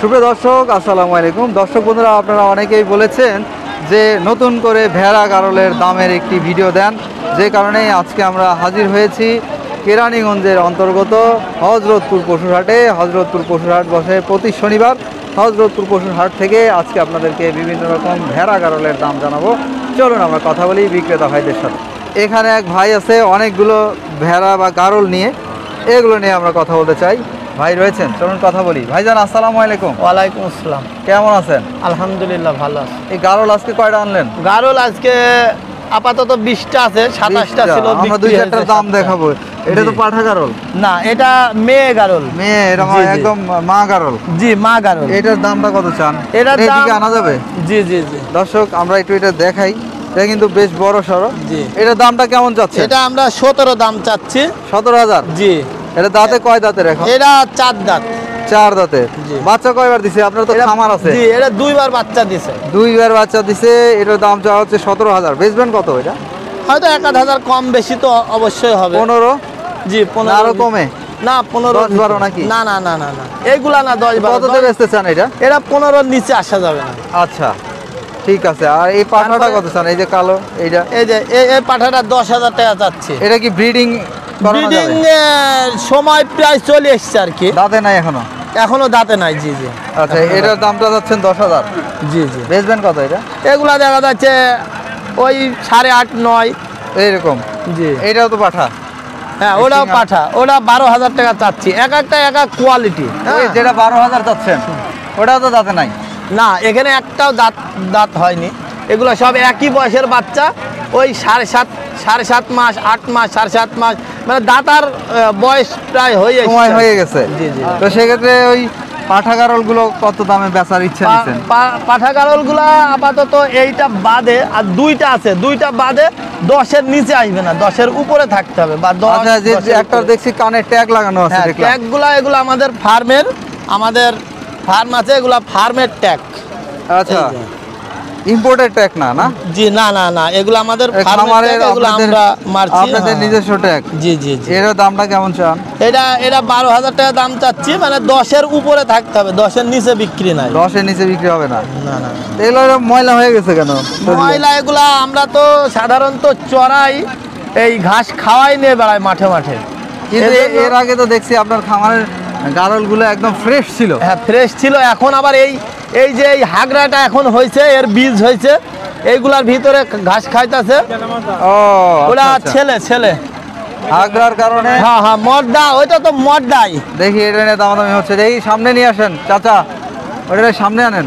সুপ্রিয় দর্শক, আসসালামু আলাইকুম। দর্শক বন্ধুরা, আপনারা অনেকেই বলেছেন যে নতুন করে ভেড়া গারলের দামের একটি ভিডিও দেন। যে কারণে আজকে আমরা হাজির হয়েছি কেরানীগঞ্জের অন্তর্গত হজরতপুর পশুরহাটে। হজরতপুর পশুরহাট বসে প্রতি শনিবার হজরতপুর পশুরহাট থেকে আজকে আপনাদেরকে বিভিন্ন রকম ভেড়া গারলের দাম জানাব। চলুন আমরা কথা বলি বিক্রেতা ভাইদের সাথে। এখানে এক ভাই আছে, অনেকগুলো ভেড়া বা গারল নিয়ে। এগুলো নিয়ে আমরা কথা বলতে চাই। ভাই রয়েছেন চলুন কথা বলি। ভাইজান আসসালামু আলাইকুম। ওয়ালাইকুম আসসালাম। কেমন আছেন? আলহামদুলিল্লাহ ভালো আছে। এই গারল আজকে কয়টা আনলেন? গারল আজকে আপাতত বিশটা আছে সাতাশটা। ছিল আমরা দুই চারটার দাম দেখাবো। এটা তো। পাঠা গারল? না এটা মেয়ে গারল। মেয়ে জি। একদম মা গারল। জি মা গারল। এটার দামটা কত চান? এটার এটা দাম- আনা যাবে? জি জি জি। দর্শক আমরা একটু এটা দেখাই। এটা কিন্তু বেশ বড় সড়ো। জি। এটার দামটা কেমন যাচ্ছে এটা আমরা সতেরো দাম চাচ্ছি। সতেরো হাজার? জি। এটা দাঁতে কয় দাঁতের এখন? এটা চার দাঁত। চার দাঁতের বাচ্চা কয়বার দিছে? আপনার তো খামার আছে। জি এটা দুইবার বাচ্চা দিছে। দুইবার বাচ্চা দিছে এটার দাম চাওয়া হচ্ছে সতেরো হাজার। বেচবেন কত এটা? হয়তো এক হাজার কম বেশি তো অবশ্যই হবে। পনেরো? জি পনেরো আরও কমে? না পনেরো বারো নাকি? না না না না না। এইগুলা না দশ বারো। কততে বেচতে চান এটা? এটা পনেরোর নিচে আসা যাবে না। আচ্ছা ঠিক আছে। আর এই পাঠাটা কত চান? এই যে কালো এইটা? এই যে এই- এই পাঠাটা দশ হাজার টাকা চাচ্ছি এটা কি ব্রিডিং ব্রিডিং সময় প্রায় চলে এসছে আর কি। দাঁতে নাই এখনও? এখনও দাঁতে নাই জি জি। আচ্ছা এটার দামটা যাচ্ছেন দশ হাজার। জি জি। বেচবেন কত এটা? এগুলা দেখা যাচ্ছে ওই সাড়ে আট নয়। এইরকম। জি। এটাও তো পাঠা। হ্যাঁ ওটাও পাঠা। ওটা বারো হাজার টাকা চাচ্ছি। এক একটা এক এক কোয়ালিটি যেটা বারো হাজার যাচ্ছেন ওটাও তো দাঁতে নাই। না এখানে একটাও দাঁত দাঁত হয়নি। এগুলো সব একই বয়সের বাচ্চা। ওই সাড়ে সাত সাড়ে সাত মাস আট মাস সাড়ে সাত মাস মানে দাতার বয়স প্রায় হয়ে। সময় হয়ে গেছে। জি জি। তো সেক্ষেত্রে ওই পাঠা গারলগুলো কত দামে বেচার ইচ্ছা নিচ্ছেন পাঠা গারলগুলা আপাতত এইটা বাদে আর দুইটা আছে দুইটা বাদে দশের নিচে আসবে না দশের উপরে থাকতে হবে বা দশ আচ্ছা যে একটা দেখছি কানে ট্যাগ লাগানো আছে হ্যাঁ ট্যাগগুলা এগুলো আমাদের ফার্মের আমাদের ফার্ম আছে এগুলা ফার্মের ট্যাগ। আচ্ছা। ইম্পোর্টেড ট্যাগ না না? জি না না না এগুলো আমাদের ফার্মের খামারের এগুলো আমরা মারছি আপনাদের হ্যাঁ। নিজস্ব ট্যাগ জি জি জি। এর দামটা কেমন চান? এটা এটা বারো হাজার টাকা দাম চাচ্ছি মানে দশের উপরে থাকতে হবে দশের নিচে বিক্রি নাই। দশের নিচে বিক্রি হবে না? না না। এগুলো ময়লা হয়ে গেছে কেন? ময়লা এগুলা আমরা তো সাধারণত চড়াই এই ঘাস খাওয়াই নিয়ে বেড়াই মাঠে মাঠে। এর আগে তো দেখছি আপনার খামারের গারলগুলো একদম ফ্রেশ ছিল। হ্যাঁ ফ্রেশ ছিল এখন আবার এই এই যে এই হাগরাটা এখন হয়েছে এর বীজ হয়েছে এইগুলার ভিতরে ঘাস খাইতেছে। ও ওরা আচ্ছা, আচ্ছা। ছেলে ছেলে। আগ্রার কারণে? হ্যাঁ হ্যাঁ মর্দা ওইটা তো মর্দাই। দেখি এটা নিয়ে দামাদামি হচ্ছে। দেখি সামনে নিয়ে আসেন চাচা। ওটা সামনে আনেন।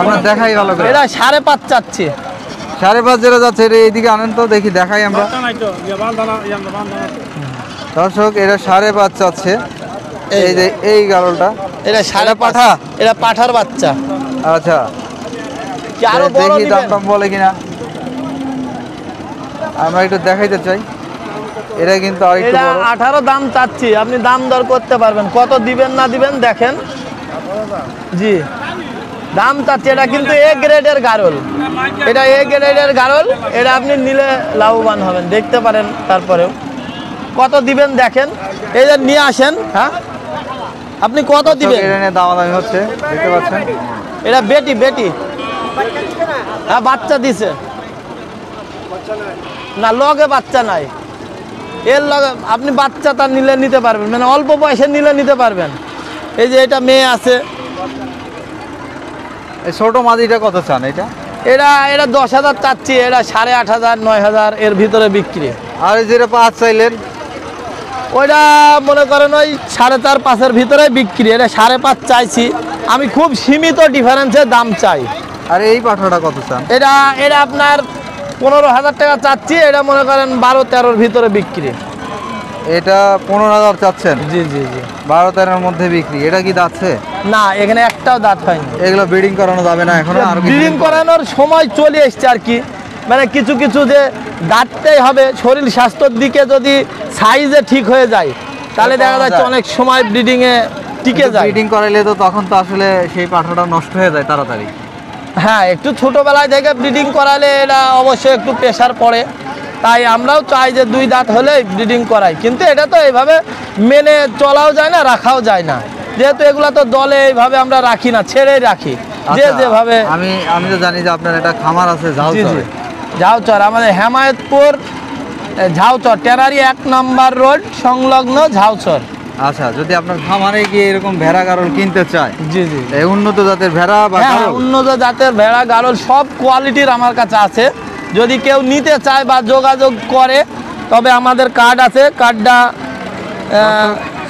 আপনার দেখাই ভালো করে। এটা সাড়ে পাঁচ চাচ্ছি। সাড়ে পাঁচ যেটা যাচ্ছে এটা এইদিকে আনেন তো দেখি দেখাই আমরা। দর্শক এটা সাড়ে পাঁচ চাচ্ছে। এই যে এই গারলটা। এটা সাড়ে পাঠা? এটা পাঠার বাচ্চা। আচ্ছা। দেখি দাম? টাম বলে কিনা। আমরা একটু দেখাইতে চাই। এটা কিন্তু এটা আঠারো দাম চাচ্ছি। আপনি দাম দর করতে পারবেন। কত দিবেন না দিবেন দেখেন। জি। দাম চাচ্ছি। এটা কিন্তু এ গ্রেডের গারল। এটা এ গ্রেডের গারল। এটা আপনি নিলে লাভবান হবেন। দেখতে পারেন তারপরেও। কত দিবেন দেখেন। এই যে নিয়ে আসেন। হ্যাঁ? আপনি কত দিবেন? দামাদামি হচ্ছে দেখতে পাচ্ছেন। এটা বেটি বেটি। হ্যাঁ বাচ্চা দিছে। না লগে বাচ্চা নাই। এর লগে আপনি বাচ্চা তার নিলে নিতে পারবেন মানে অল্প বয়সে নিলে নিতে পারবেন। এই যে এটা মেয়ে আছে। এই ছোট মাদিটা কত চান এটা? এরা এরা দশ হাজার চাচ্ছি এরা সাড়ে আট হাজার নয় হাজার এর ভিতরে বিক্রি। আর এই যেটা পাঁচ চাইলেন ওইটা মনে করেন ওই সাড়ে চার পাঁচের ভিতরে বিক্রি এটা সাড়ে পাঁচ চাইছি। আমি খুব সীমিত ডিফারেন্সে দাম চাই। আর এই পাঠাটা কত চান? এটা এটা আপনার পনেরো হাজার টাকা চাচ্ছি এটা মনে করেন বারো তেরোর ভিতরে বিক্রি। এটা পনেরো হাজার চাচ্ছেন? জি জি জি। বারো তেরোর মধ্যে বিক্রি এটা কি যাচ্ছে না এখানে একটাও দাঁত হয়নি। এগুলো ব্রিডিং করানো যাবে না এখন আর ব্রিডিং করানোর সময় চলে এসছে আর কি। মানে কিছু কিছু যে দাঁতটাই হবে শরীর স্বাস্থ্যর দিকে যদি সাইজে ঠিক হয়ে যায় তাহলে দেখা যাচ্ছে অনেক সময় ব্রিডিংয়ে টিকে যায়। ব্রিডিং করাইলে তো তখন তো আসলে সেই পাঠাটা নষ্ট হয়ে যায় তাড়াতাড়ি। হ্যাঁ একটু ছোটোবেলায় থেকে ব্রিডিং করালে এটা অবশ্যই একটু প্রেশার পড়ে। তাই আমরাও চাই যে দুই দাঁত হলে ব্রিডিং করাই। কিন্তু এটা তো এইভাবে মেনে চলাও যায় না রাখাও যায় না। যেহেতু এগুলো তো দলে এইভাবে আমরা রাখি না ছেড়েই রাখি। যে আচ্ছা, যেভাবে আমি আমি তো জানি যে আপনার একটা খামার আছে জি ঝাউচরে আমাদের হেমায়তপুর ঝাউচর টেরারি এক নম্বর রোড সংলগ্ন ঝাউচর। আচ্ছা যদি আপনার খামারে গিয়ে এরকম ভেড়া গারল কিনতে চায় জি জি। উন্নত জাতের ভেড়া বা হ্যাঁ উন্নত জাতের ভেড়া গারল সব কোয়ালিটির আমার কাছে আছে। যদি কেউ নিতে চায় বা যোগাযোগ করে তবে আমাদের কার্ড আছে কার্ডটা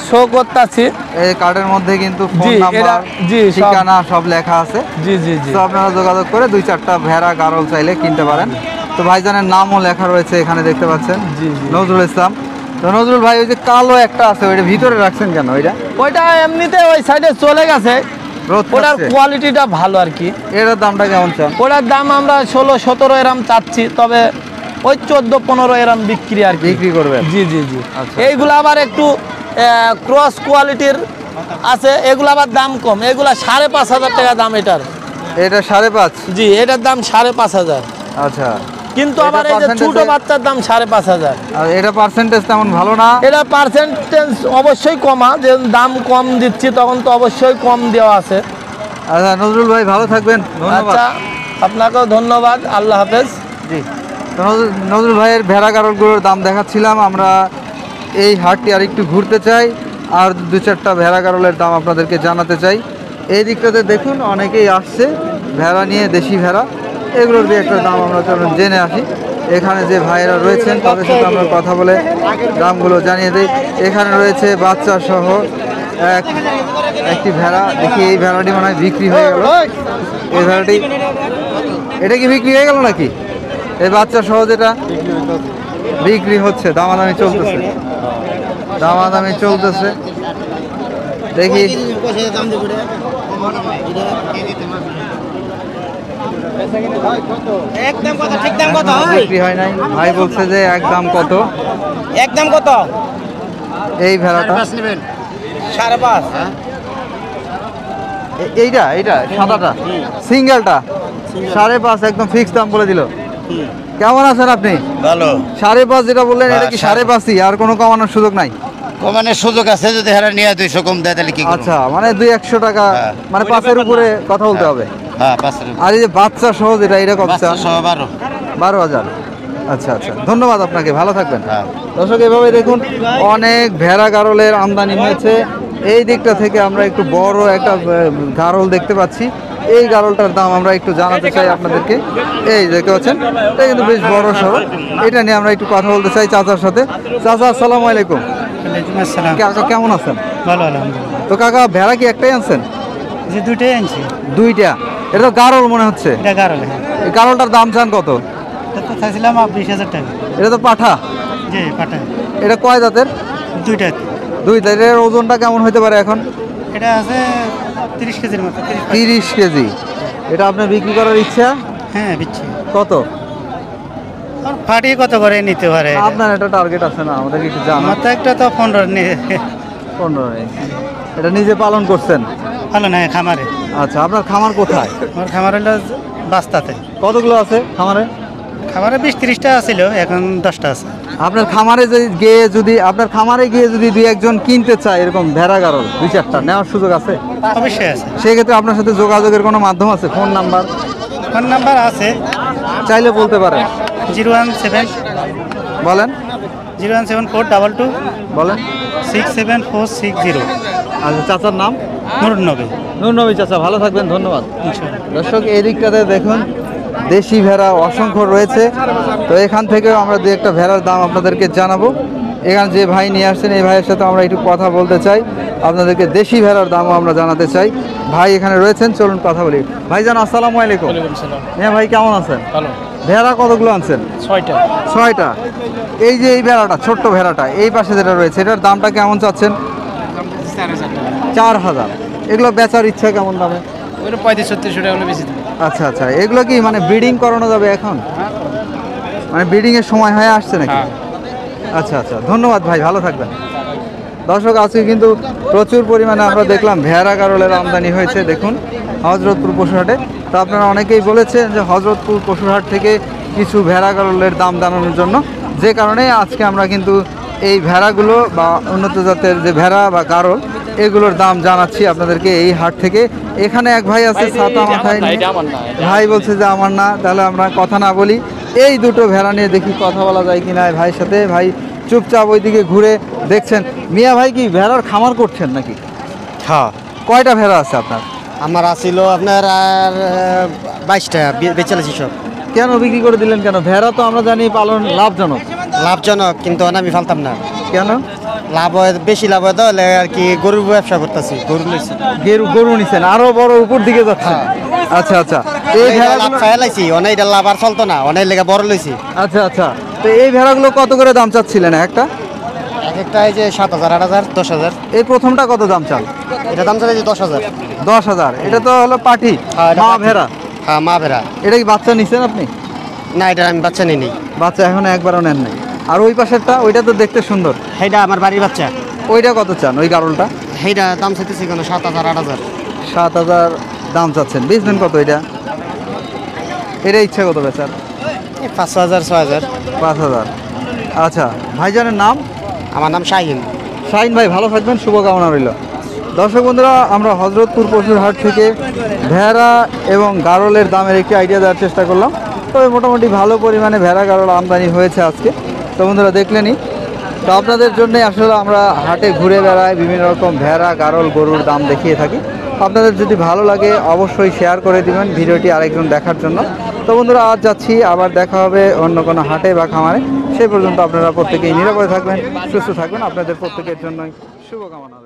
শো করতেছি। এই কার্ডের মধ্যে কিন্তু ফোন নাম্বার জি, ঠিকানা সব লেখা আছে। জি জি জি। আপনারা যোগাযোগ করে দুই চারটা ভেড়া গারল চাইলে কিনতে পারেন। তো ভাইজানের নামও লেখা রয়েছে এখানে দেখতে পাচ্ছেন। জি। নজরুল ইসলাম। তো নজরুল ভাই ওই যে কালো একটা আছে ওইটা ভিতরে রাখছেন কেন ওইটা? ওইটা এমনিতে ওই সাইডে চলে গেছে। ওটার কোয়ালিটিটা ভালো আর কি। এটার দামটা কেমন চান? ওটার দাম আমরা ষোলো সতেরো এরাম চাচ্ছি তবে ওই চোদ্দ পনেরো এরাম বিক্রি আর কি। বিক্রি করবেন? জি জি জি। আচ্ছা। এইগুলো আবার একটু ক্রস কোয়ালিটির আছে এগুলো আবার দাম কম। এগুলা সাড়ে পাঁচ হাজার টাকা দাম এটার। এটা সাড়ে পাঁচ? জি এটার দাম সাড়ে পাঁচ হাজার। আচ্ছা। কিন্তু আবার এই যে ছোট বাচ্চার দাম সাড়ে পাঁচ হাজার। আর এটা পার্সেন্টেজ তেমন ভালো না? এটা পার্সেন্টেজ অবশ্যই কমা যে দাম কম দিচ্ছি তখন তো অবশ্যই কম দেওয়া আছে। আচ্ছা নজরুল ভাই ভালো থাকবেন। ধন্যবাদ। আচ্ছা আপনাকেও ধন্যবাদ। আল্লাহ হাফেজ। জি। নজরুল- ভাইয়ের ভেড়া গারলগুলোর দাম দেখাচ্ছিলাম আমরা এই হাটটি আর একটু ঘুরতে চাই, আর দু চারটা ভেড়া গারলের দাম আপনাদেরকে জানাতে চাই। এই দিকটাতে দেখুন, অনেকেই আসছে, ভেড়া নিয়ে, দেশি ভেড়া। এগুলোর দিয়ে একটা দাম আমরা চলুন জেনে আসি। এখানে যে ভাইয়েরা রয়েছেন, তাদের সাথে আমরা কথা বলে দামগুলো জানিয়ে দিই। এখানে রয়েছে বাচ্চা সহ এক, একটি ভেড়া। দেখি, এই ভেড়াটি মনে হয় বিক্রি হয়ে গেল। এই ভেড়াটি, এটা কি বিক্রি হয়ে গেল নাকি? এই বাচ্চা সহ যেটা বিক্রি হচ্ছে দামাদামি চলতেছে। দামাদামি চলতেছে। দেখি। একদম কত ঠিক দাম কত? বিক্রি হয় নাই। ভাই বলছে যে একদম কত। একদম কত? এই ভেড়াটা। সাড়ে পাঁচ এইটা এইটা সাদাটা। সিঙ্গেলটা। সাড়ে পাঁচ একদম ফিক্স দাম বলে দিল। কেমন আছেন আপনি? ভালো। সাড়ে পাঁচ যেটা বললেন এটা কি হ্যাঁ, সাড়ে পাঁচই? আর কোনো কমানোর সুযোগ নাই? কমানে সুযোগ আছে যদি হেরা নিয়ে দুইশো কম দেয় তাহলে কি? আচ্ছা মানে দুই একশো টাকা হ্যাঁ। মানে পাঁচের উপরে কথা বলতে হবে। হ্যাঁ পাঁচশো আর এই যে বাচ্চা সহ যেটা এটা কত? বাচ্চা সহ বারো। বারো হাজার। আচ্ছা আচ্ছা। ধন্যবাদ আপনাকে ভালো থাকবেন। দর্শক এভাবে দেখুন অনেক ভেড়া গারলের আমদানি হয়েছে। এই দিকটা থেকে আমরা একটু বড় একটা গারল দেখতে পাচ্ছি। এই গারলটার দাম আমরা একটু জানাতে চাই আপনাদেরকে। এই দেখতে পাচ্ছেন? এটা কিন্তু বেশ বড় সড়ো এটা নিয়ে আমরা একটু কথা বলতে চাই চাচার সাথে। চাচা আসসালামু আলাইকুম। কাকা কেমন আছেন? ভালো তো কাকা ভেড়া কি একটাই আনছেন? দুইটাই আনছি। দুইটা। এটা তো গারল মনে হচ্ছে। হ্যাঁ। গারলটার দাম চান কত? এটা তো পাঠা। এটা কয় জাতের? দুইটা। দুই এর ওজনটা কেমন হতে পারে এখন? এটা আছে তিরিশ কেজির মতো তিরিশ কেজি। এটা আপনার বিক্রি করার ইচ্ছা? হ্যাঁ দিচ্ছি কত? আর ফাটিয়ে কত করে নিতে পারে? আপনার একটা টার্গেট আছে না আমাদেরকে একটু জানা তো একটা তো পনেরো পনেরো এটা নিজে পালন করছেন? ভালো না খামারে। আচ্ছা আপনার খামার কোথায়? আমার খামার হলো বাস্তাতে। কতগুলো আছে খামারে? খামারে বিশ তিরিশটা ছিল এখন দশটা আছে। আপনার খামারে যে গিয়ে যদি আপনার খামারে গিয়ে যদি দুই একজন কিনতে চায় এরকম ভেড়া গারল দুই চারটা নেওয়ার সুযোগ আছে? অবশ্যই আছে। সেক্ষেত্রে আপনার সাথে যোগাযোগের কোনো মাধ্যম আছে? Phone number? ফোন নাম্বার আছে। চাইলে বলতে পারেন। জিরো ওয়ান সেভেন বলেন। Zero one seven four double two বলেন। Six seven four six zero. আচ্ছা চাচার নাম? নুরুন নবী। নুর নবী চাচা ভালো থাকবেন ধন্যবাদ। দর্শক এই দিকটাতে দেখুন দেশি ভেড়া অসংখ্য রয়েছে। তো এখান থেকেও আমরা দু একটা ভেড়ার দাম আপনাদেরকে জানাব। এখানে যে ভাই নিয়ে আসছেন এই ভাইয়ের সাথে আমরা একটু কথা বলতে চাই। আপনাদেরকে দেশি ভেড়ার দামও আমরা জানাতে চাই। ভাই এখানে রয়েছেন চলুন কথা বলি। ভাই জান আসসালামু আলাইকুম। হ্যাঁ ভাই কেমন আছেন? ভেড়া কতগুলো আনছেন? ছয়টা। ছয়টা। এই যে এই ভেড়াটা ছোট্ট ভেড়াটা এই পাশে যেটা রয়েছে এটার দামটা কেমন চাচ্ছেন? চার হাজার। এগুলো বেচার ইচ্ছা কেমন দামে? ওটা পঁয়ত্রিশ ছত্রিশ টাকা হলে বেশি আচ্ছা আচ্ছা। এগুলো কি মানে ব্রিডিং করানো যাবে এখন? মানে ব্রিডিং এর সময় হয়ে আসছে নাকি? আচ্ছা আচ্ছা। ধন্যবাদ ভাই ভালো থাকবেন। দর্শক আজকে কিন্তু প্রচুর পরিমাণে আমরা দেখলাম ভেড়া গারলের আমদানি হয়েছে দেখুন হজরতপুর পশুরহাটে তো আপনারা অনেকেই বলেছেন যে হজরতপুর পশুরহাট থেকে কিছু ভেড়া গারলের দাম জানানোর জন্য। যে কারণে আজকে আমরা কিন্তু এই ভেড়াগুলো বা উন্নত জাতের যে ভেড়া বা গারল এগুলোর দাম জানাচ্ছি আপনাদেরকে এই হাট থেকে। এখানে এক ভাই আছে ছাতা মাথায়। ভাই বলছে যে আমার না তাহলে আমরা কথা না বলি। এই দুটো ভেড়া নিয়ে দেখি কথা বলা যায় কিনা এই ভাইয়ের সাথে। ভাই চুপচাপ ওইদিকে ঘুরে দেখছেন। মিয়া ভাই কি ভেড়ার খামার করছেন নাকি? হ্যাঁ। কয়টা ভেড়া আছে আপনার? আমার আসিল আপনার আর বাইশটা বেচালেছি সব। কেন বিক্রি করে দিলেন কেন? ভেড়া তো আমরা জানি পালন লাভজনক। লাভজনক কিন্তু আমি ফালতাম না। কেন? লাভ হয় বেশি লাভ হয় তো হলে আর কি গরুর ব্যবসা করতেছি গরু লইছি। গরু গরু নিছেন আরও বড় উপর দিকে যাচ্ছে আচ্ছা আচ্ছা। এই ভেড়া লাভ ভেড়াগুলো খাইয়া লাইছি অনেক এটা লাভ আর চলতো না অনেক লেগে বড় লইছি। আচ্ছা আচ্ছা। তো এই ভেড়াগুলো কত করে দাম চাচ্ছিলেন একটা? এক একটা এই যে সাত হাজার আট হাজার দশ হাজার। এই প্রথমটা কত দাম চাল? এটা দাম চলে যে দশ হাজার। দশ হাজার। এটা তো হলো পাটি হ্যাঁ, মা ভেড়া। হ্যাঁ মা ভেড়া। এটা কি বাচ্চা নিছেন আপনি? না এটা আমি বাচ্চা নিই বাচ্চা এখন একবারও নেন নাই। আর ওই পাশেরটা ওইটা তো দেখতে সুন্দর। সেইটা আমার বাড়ির বাচ্চা। ওইটা কত চান ওই গারলটা সেইটা দাম চাইতেছি কেন সাত হাজার আট হাজার। সাত হাজার দাম চাচ্ছেন। বেচবেন কত এটা? এটা ইচ্ছা কত বেচার? এই পাঁচশো হাজার ছয় হাজার। পাঁচ হাজার। আচ্ছা ভাইজানের নাম? আমার নাম শাহিন। শাহিন ভাই ভালো থাকবেন শুভকামনা রইল। দর্শক বন্ধুরা আমরা হজরতপুর পশুর হাট থেকে ভেড়া এবং গারলের দামের একটি আইডিয়া দেওয়ার চেষ্টা করলাম। তবে মোটামুটি ভালো পরিমাণে ভেড়া গারল আমদানি হয়েছে আজকে। তো বন্ধুরা, দেখলেনই। তো আপনাদের জন্য আসলে আমরা হাটে ঘুরে বেড়াই, বিভিন্ন রকম ভেড়া গাড়ল গরুর দাম দেখিয়ে থাকি। আপনাদের যদি ভালো লাগে, অবশ্যই শেয়ার করে দিবেন ভিডিওটি আরেকজন দেখার জন্য। তো বন্ধুরা, আজ যাচ্ছি, আবার দেখা হবে অন্য কোনো হাটে বা খামারে। সেই পর্যন্ত আপনারা প্রত্যেকেই নিরাপদে থাকবেন, সুস্থ থাকবেন। আপনাদের প্রত্যেকের জন্যই শুভকামনা।